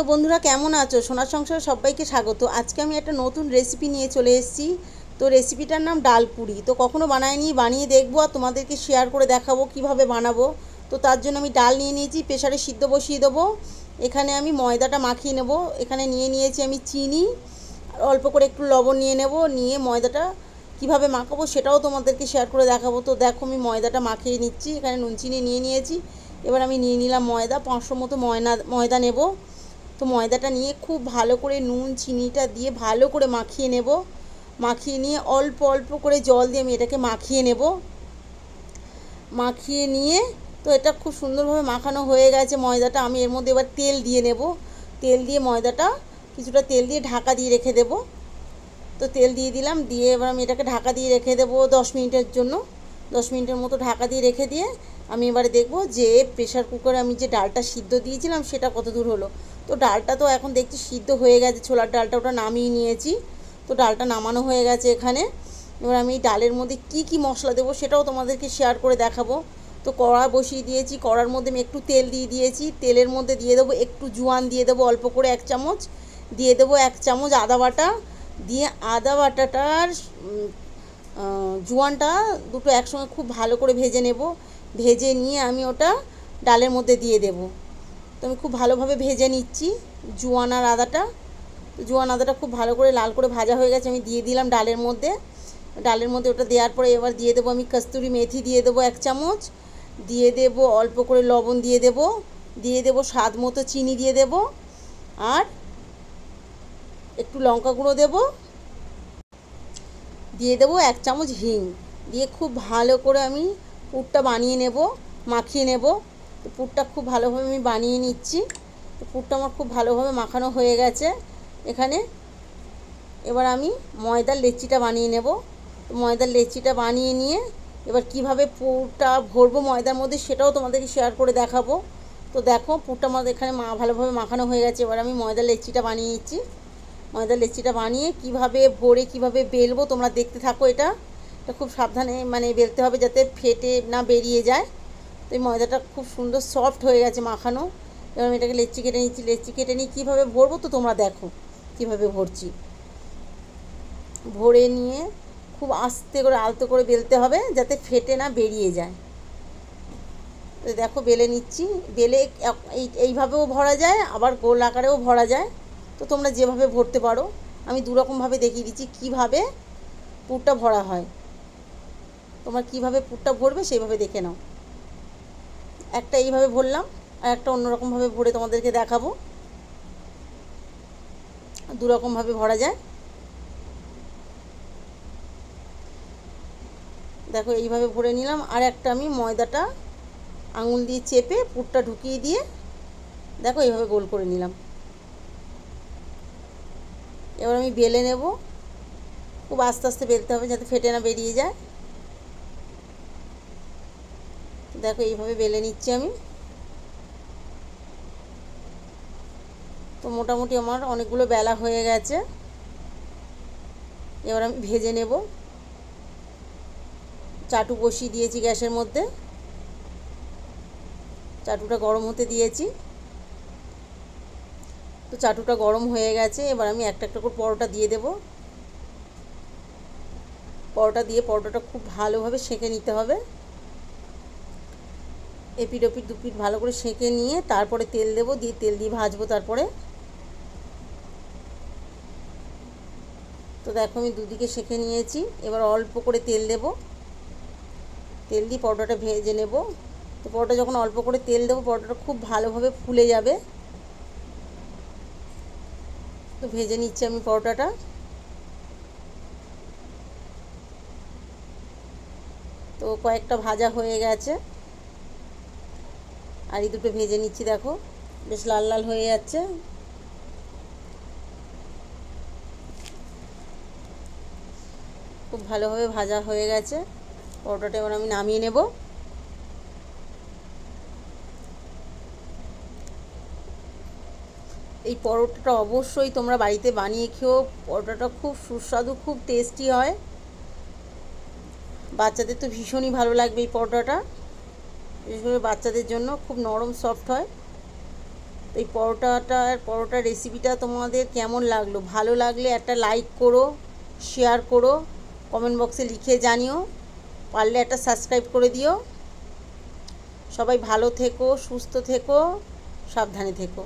তো বন্ধুরা, কেমন আছো? সোনার সংসারে সবাইকে স্বাগত। আজকে আমি একটা নতুন রেসিপি নিয়ে চলে এসেছি। তো রেসিপিটার নাম ডাল পুরি। তো কখনো বানাইনি, বানিয়ে দেখব আর তোমাদেরকে শেয়ার করে দেখাবো কীভাবে বানাবো। তো তার জন্য আমি ডাল নিয়ে নিয়েছি প্রেশারে সিদ্ধ বসিয়ে দেবো। এখানে আমি ময়দাটা মাখিয়ে নেব। এখানে নিয়ে নিয়েছি আমি চিনি। অল্প করে একটু লবণ নিয়ে নেব। নিয়ে ময়দাটা কীভাবে মাখাবো সেটাও তোমাদেরকে শেয়ার করে দেখাবো। তো দেখো আমি ময়দাটা মাখিয়ে নিচ্ছি। এখানে নুন, চিনি নিয়ে নিয়েছি। এবার আমি নিয়ে নিলাম ময়দা। পাঁচশো মতো ময়না, ময়দা নেব। তো ময়দাটা নিয়ে খুব ভালো করে নুন, চিনিটা দিয়ে ভালো করে মাখিয়ে নেব। মাখিয়ে নিয়ে অল্প অল্প করে জল দিয়ে আমি এটাকে মাখিয়ে নেব। মাখিয়ে নিয়ে তো এটা খুব সুন্দরভাবে মাখানো হয়ে গেছে ময়দাটা। আমি এর মধ্যে এবার তেল দিয়ে নেব। তেল দিয়ে ময়দাটা কিছুটা তেল দিয়ে ঢাকা দিয়ে রেখে দেব। তো তেল দিয়ে দিলাম, দিয়ে এবার আমি এটাকে ঢাকা দিয়ে রেখে দেবো দশ মিনিটের জন্য। দশ মিনিটের মতো ঢাকা দিয়ে রেখে দিয়ে আমি এবারে দেখব যে প্রেশার কুকারে আমি যে ডালটা সিদ্ধ দিয়েছিলাম সেটা কত দূর হলো। তো ডালটা তো এখন দেখছি সিদ্ধ হয়ে গেছে, ছোলার ডালটা ওটা নামিয়ে নিয়েছি। তো ডালটা নামানো হয়ে গেছে এখানে। এবার আমি ডালের মধ্যে কি কি মশলা দেবো সেটাও তোমাদেরকে শেয়ার করে দেখাবো। তো কড়া বসিয়ে দিয়েছি, কড়ার মধ্যে আমি একটু তেল দিয়ে দিয়েছি। তেলের মধ্যে দিয়ে দেবো একটু জোয়ান, দিয়ে দেবো অল্প করে এক চামচ। দিয়ে দেবো এক চামচ আদা বাটা। দিয়ে আদা বাটাটার জোয়ানটা দুটো একসঙ্গে খুব ভালো করে ভেজে নেব। ভেজে নিয়ে আমি ওটা ডালের মধ্যে দিয়ে দেব। তো আমি খুব ভালোভাবে ভেজে নিচ্ছি জোয়ান আদাটা। জোয়ান আদাটা খুব ভালো করে লাল করে ভাজা হয়ে গেছে, আমি দিয়ে দিলাম ডালের মধ্যে। ডালের মধ্যে ওটা দেওয়ার পরে এবার দিয়ে দেবো আমি কস্তুরি মেথি, দিয়ে দেবো এক চামচ। দিয়ে দেব অল্প করে লবণ দিয়ে দেব। দিয়ে দেব স্বাদ মতো চিনি দিয়ে দেব। আর একটু লঙ্কা গুঁড়ো দেব। দিয়ে দেবো এক চামচ হিং। দিয়ে খুব ভালো করে আমি পুরটা বানিয়ে নেব, মাখিয়ে নেব। তো পুরটা খুব ভালোভাবে আমি বানিয়ে নিচ্ছি। তো পুরটা আমার খুব ভালোভাবে মাখানো হয়ে গেছে। এখানে এবার আমি ময়দার লেচিটা বানিয়ে নেব। ময়দার লেচিটা বানিয়ে নিয়ে এবার কীভাবে পুরটা ভরবো ময়দার মধ্যে সেটাও তোমাদেরকে শেয়ার করে দেখাবো। তো দেখো পুরটা আমাদের এখানে মা ভালোভাবে মাখানো হয়ে গেছে। এবার আমি ময়দার লেচিটা বানিয়ে নিচ্ছি। ময়দার লেচিটা বানিয়ে কীভাবে ভরে, কীভাবে বেলবো তোমরা দেখতে থাকো এটা। এটা খুব সাবধানে মানে বেলতে হবে যাতে ফেটে না বেরিয়ে যায়। তো এই ময়দাটা খুব সুন্দর সফট হয়ে গেছে মাখানো। এবার আমি এটাকে লেচি কেটে নিচ্ছি। লেচি কেটে নিয়ে কীভাবে ভরবো তো তোমরা দেখো কীভাবে ভরছি। ভরে নিয়ে খুব আস্তে করে আলতো করে বেলতে হবে যাতে ফেটে না বেরিয়ে যায়। তো দেখো বেলে নিচ্ছি। বেলে এই, এইভাবেও ভরা যায়, আবার গোল আকারেও ভরা যায়। তো তোমরা যেভাবে ভরতে পারো। আমি দুরকমভাবে দেখিয়ে দিচ্ছি কীভাবে পুরটা ভরা হয়। তোমরা কীভাবে পুরটা ভরবে সেইভাবে দেখে নাও। একটা এইভাবে ভরলাম, আর একটা অন্যরকমভাবে ভরে তোমাদেরকে দেখাবো। দুরকমভাবে ভরা যায়। দেখো, এইভাবে ভরে নিলাম। আর একটা আমি ময়দাটা আঙুল দিয়ে চেপে পুরটা ঢুকিয়ে দিয়ে, দেখো, এইভাবে গোল করে নিলাম। এবার আমি বেলে নেব। খুব আস্তে আস্তে বেলতে হবে যাতে ফেটে না বেরিয়ে যায়। দেখো, এইভাবে বেলে নিচ্ছি আমি। তো মোটামুটি আমার অনেকগুলো বেলা হয়ে গেছে। এবার আমি ভেজে নেব। চাটু বসিয়ে দিয়েছি গ্যাসের মধ্যে। চাটুটা গরম হতে দিয়েছি। তো চাটুটা গরম হয়ে গেছে, এবার আমি একটা একটা করে পরোটা দিয়ে দেব। পরোটা দিয়ে পরোটাটা খুব ভালোভাবে সেঁকে নিতে হবে। এপিট ওপিট দুপিট ভালো করে সেঁকে নিয়ে তারপরে তেল দেবো, দিয়ে তেল দিয়ে ভাজবো তারপরে। তো দেখো আমি দুদিকে সেঁকে নিয়েছি, এবার অল্প করে তেল দেব। তেল দিয়ে পরোটাটা ভেজে নেব। তো পরোটা যখন অল্প করে তেল দেবো, পরোটাটা খুব ভালোভাবে ফুলে যাবে। তো ভেজে নিচ্ছি আমি পরোটাটা। তো কয়েকটা ভাজা হয়ে গেছে। আর এই দুটো ভেজে নিচ্ছি, দেখো। বেশ লাল লাল হয়ে যাচ্ছে। খুব ভালোভাবে ভাজা হয়ে গেছে। পরোটাটা এবার আমি নামিয়ে নেব। এই পরোটাটা অবশ্যই তোমরা বাড়িতে বানিয়ে খেও পরোটাটা খুব সুস্বাদু, খুব টেস্টি হয়। বাচ্চাদের তো ভীষণই ভালো লাগবে এই পরোটাটা। বিশেষ করে বাচ্চাদের জন্য খুব নরম সফট হয়। এই পরোটাটার পরোটা রেসিপিটা তোমাদের কেমন লাগল? ভালো লাগলে একটা লাইক করো শেয়ার করো কমেন্ট বক্সে লিখে জানিও। পারলে একটা সাবস্ক্রাইব করে দিও। সবাই ভালো থেকো, সুস্থ থেকো, সাবধানে থেকো।